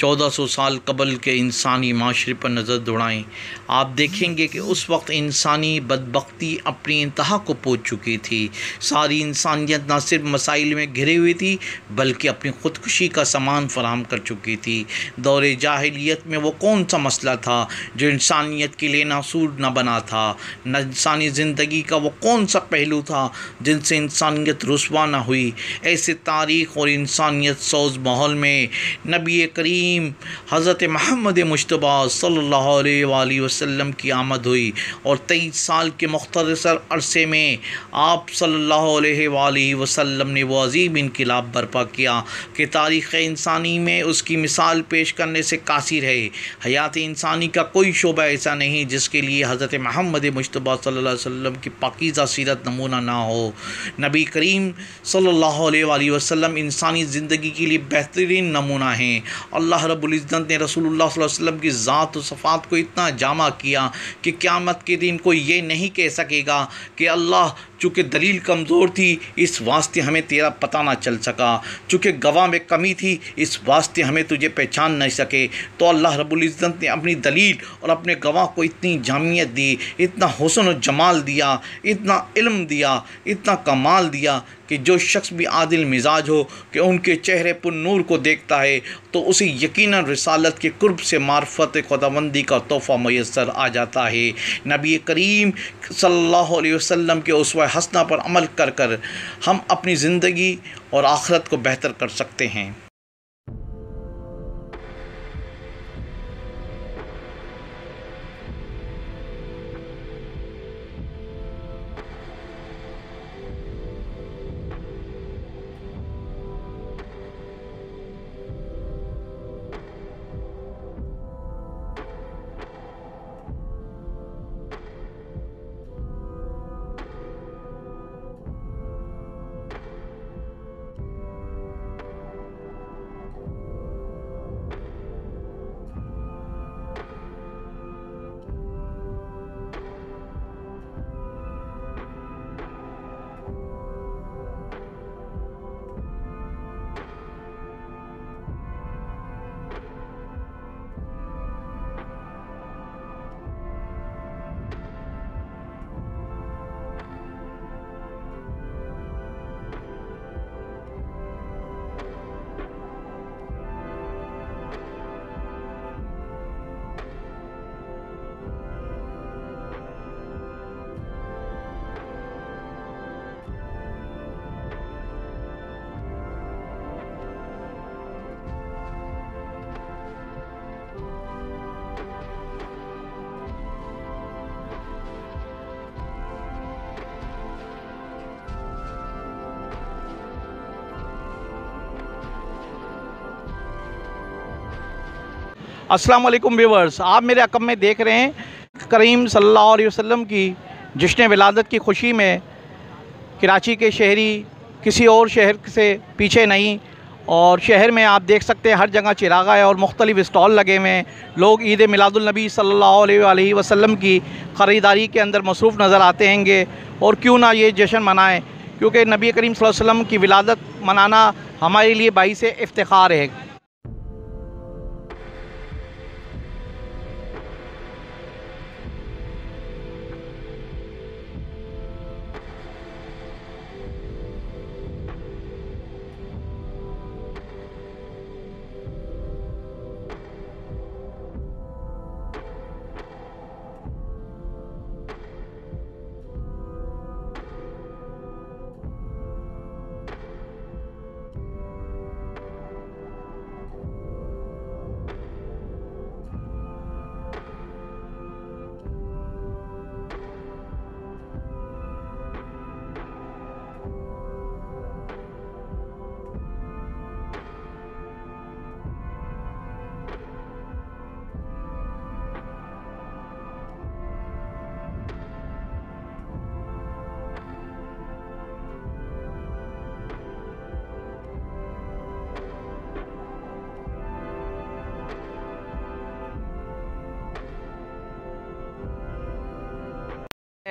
चौदह सौ साल कबल के इंसानी माशरे पर नज़र दौड़ाएँ। आप देखेंगे कि उस वक्त इंसानी बदबख्ती अपनी इंतहा को पहुँच चुकी थी। सारी इंसानियत ना सिर्फ़ मसाइल में घिरी हुई थी, बल्कि अपनी ख़ुदकुशी का सामान फराम कर चुकी थी। दौर जाहिलियत में वो कौन सा मसला था जो इंसानियत के लिए नासूर न बना था? न इंसानी ज़िंदगी का वो कौन सा पहलू था जिनसे इंसानियत रसवा ना हुई? ऐसे तारीख़ और इंसानियत सोज माहौल में नबी करीम करीम हज़रत महमद मुशतबा अलैहि वसल्लम की आमद हुई और तेईस साल के मुख्तसर अरसे में आप अलैहि वसल्लम ने वो अजीम इनकलाब बर्पा किया कि तारीख़ इंसानी में उसकी मिसाल पेश करने से कासिर है। हयात इंसानी का कोई शोबा ऐसा नहीं जिसके लिए हज़रत महमद मुशतबा अलैहि वसल्लम की पाकिज़ा सीरत नमूना ना हो। नबी करीम अलैहि वसल्लम इंसानी ज़िंदगी के लिए बेहतरीन नमूना हैं। अल्लाह अल्लाह रब्ज़त ने रसूलुल्लाह वसल्लम की ज़ात सफ़ात को इतना जामा किया कि क़्यामत के दिन कोई ये नहीं कह सकेगा कि अल्लाह चूँकि दलील कमज़ोर थी, इस वास्ते हमें तेरा पता ना चल सका। चूँकि गवाह में कमी थी, इस वास्ते हमें तुझे पहचान नहीं सके। तो अल्लाह रब्ज़त ने अपनी दलील और अपने गवाह को इतनी जामियत दी, इतना हुसन और जमाल दिया, इतना इल्म दिया, इतना कमाल दिया कि जो शख्स भी आदिल मिजाज हो कि उनके चेहरे पर नूर को देखता है तो उसे यकीन रसालत के कुर्ब से मार्फत खुदाबंदी का तोहफ़ा मैसर आ जाता है। नबी करीम सल्लल्लाहु अलैहि वसल्लम के उस हसना पर अमल कर कर हम अपनी ज़िंदगी और आखरत को बेहतर कर सकते हैं। अस्सलाम वालेकुम व्यूवर्स आप मेरे अकम में देख रहे हैं करीम सल्लल्लाहु अलैहि वसल्लम की जश्न विलादत की खुशी में कराची के शहरी किसी और शहर से पीछे नहीं, और शहर में आप देख सकते हैं हर जगह चिरागा है और मुख्तलिफ़ स्टॉल लगे हुए हैं। लोग ईद मिलादुलनबी सल्लल्लाहु अलैहि वसल्लम की ख़रीदारी के अंदर मसरूफ़ नज़र आते हैंगे, और क्यों ना ये जश्न मनाएँ? क्योंकि नबी करीम वसल्लम की विलादत मनाना हमारे लिए बाई से इफ्तार है।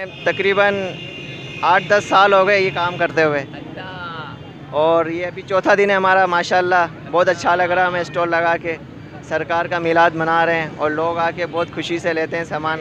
तकरीबन आठ दस साल हो गए ये काम करते हुए। अच्छा। और ये अभी चौथा दिन है हमारा माशाल्लाह। बहुत अच्छा लग रहा है हमें स्टॉल लगा के। सरकार का मिलाद मना रहे हैं और लोग आके बहुत खुशी से लेते हैं सामान।